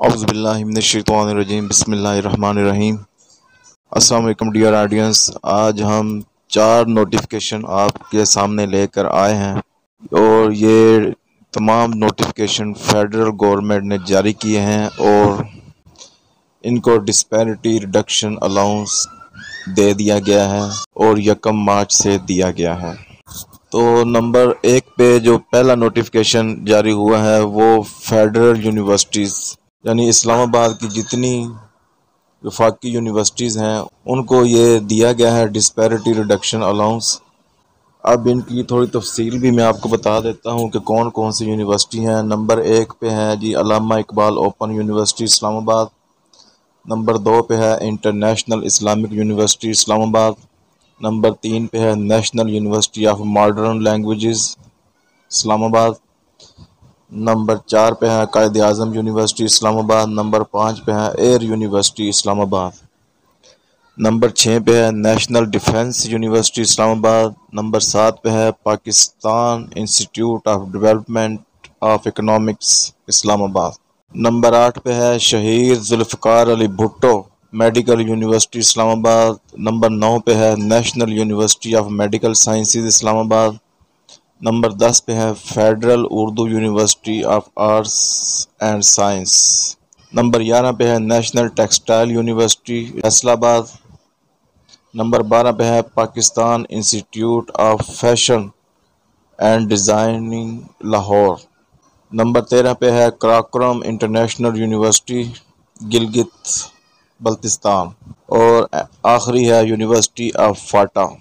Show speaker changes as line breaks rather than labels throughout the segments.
अज़बिल्लिनशैतरजीम बसमीम अस्सलाम dear audience आज हम चार नोटिफिकेशन आपके सामने लेकर आए हैं। और ये तमाम नोटिफिकेशन फेडरल गवर्नमेंट ने जारी किए हैं और इनको डिस्पैरिटी रिडक्शन अलाउंस दे दिया गया है और यकम मार्च से दिया गया है। तो नंबर एक पे जो पहला नोटिफिकेशन जारी हुआ है वो फेडरल यूनिवर्सिटीज़ यानी इस्लामाबाद की जितनी वफाकी यूनिवर्सिटीज़ हैं, उनको ये दिया गया है डिस्पैरिटी रिडक्शन अलाउंस अब इनकी थोड़ी तफसील भी मैं आपको बता देता हूँ कि कौन कौन सी यूनिवर्सिटी हैं। नंबर एक पे है जी Allama Iqbal open university Islamabad. Number दो पे है international Islamic university Islamabad. Number तीन पे है national university of modern languages Islamabad. Number चार पे है कायद अज़म यूनिवर्सिटी इस्लामाबाद, नंबर पाँच पे है एयर यूनिवर्सिटी इस्लामाबाद। नंबर छः पे है national defence university Islamabad. Number सात पे है Pakistan institute of development of economics Islamabad. Number आठ पे है Shaheed Zulfiqar Ali Bhutto, medical university Islamabad. Number नौ पे है national university of medical sciences Islamabad. Number दस पे है federal Urdu university of arts and science. Number ग्यारह पे है national textile university Faisalabad. Number बारह पे है Pakistan institute of fashion and designing Lahore. Number तेरह पे है कराक्रम इंटरनेशनल यूनिवर्सिटी, गिलगित, बल्तिस्तान। और आखिरी है यूनिवर्सिटी ऑफ़ फाटा।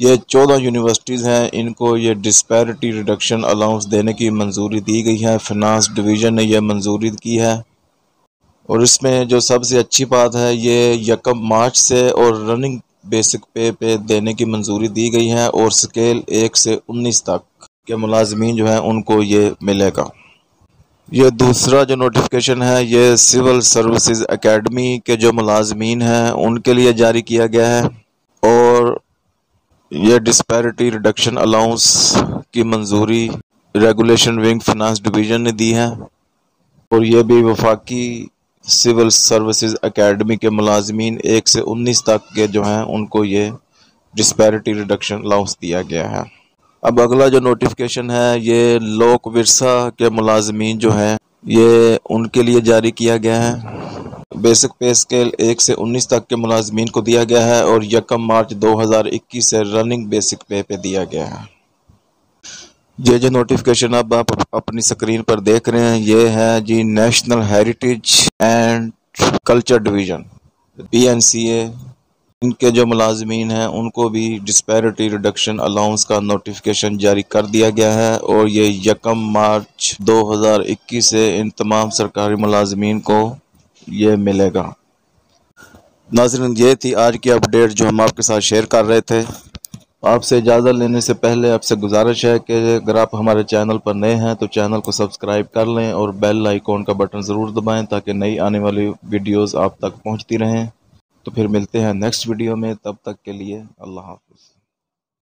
ये चौदह यूनिवर्सिटीज़ हैं, इनको ये डिस्पैरिटी रिडक्शन अलाउंस देने की मंजूरी दी गई है। फिनांस डिवीज़न ने यह मंजूरी की है। और इसमें जो सबसे अच्छी बात है, ये यकम मार्च से और रनिंग बेसिक पे पे देने की मंजूरी दी गई है और स्केल एक से उन्नीस तक के मुलाजमीन जो हैं, उनको ये मिलेगा। ये दूसरा जो नोटिफिकेशन है, ये सिविल सर्विसेज़ एकेडमी के जो मुलाजमीन हैं, उनके लिए जारी किया गया है। और ये डिस्पैरिटी रिडक्शन अलाउंस की मंजूरी रेगुलेशन विंग फिनांस डिवीज़न ने दी है। और ये भी वफाकी सिविल सर्विसेज़ एकेडमी के मुलाजमीन एक से उन्नीस तक के जो हैं, उनको ये डिस्पैरिटी रिडक्शन अलाउंस दिया गया है। अब अगला जो नोटिफिकेशन है, ये लोक विरसा के मुलाजमीन जो हैं, ये उनके लिए जारी किया गया है। बेसिक पे स्केल एक से उन्नीस तक के मुलाजमीन को दिया गया है और यकम मार्च 2021 से रनिंग बेसिक पे पे दिया गया है। ये जो नोटिफिकेशन अब आप अपनी स्क्रीन पर देख रहे हैं, ये है जी national heritage and culture division P N C A इनके जो मुलाजमीन हैं, उनको भी डिस्पैरिटी रिडक्शन अलाउंस का नोटिफिकेशन जारी कर दिया गया है और ये यकम मार्च 2021 से इन तमाम सरकारी मुलाजमीन को ये मिलेगा। नाजरन ये थी आज की अपडेट जो हम आपके साथ शेयर कर रहे थे। आपसे इजाज़त लेने से पहले आपसे गुजारिश है कि अगर आप हमारे चैनल पर नए हैं तो चैनल को सब्सक्राइब कर लें और बेल आइकॉन का बटन ज़रूर दबाएँ ताकि नई आने वाली वीडियोस आप तक पहुँचती रहें। तो फिर मिलते हैं नेक्स्ट वीडियो में, तब तक के लिए अल्लाह हाफिज़।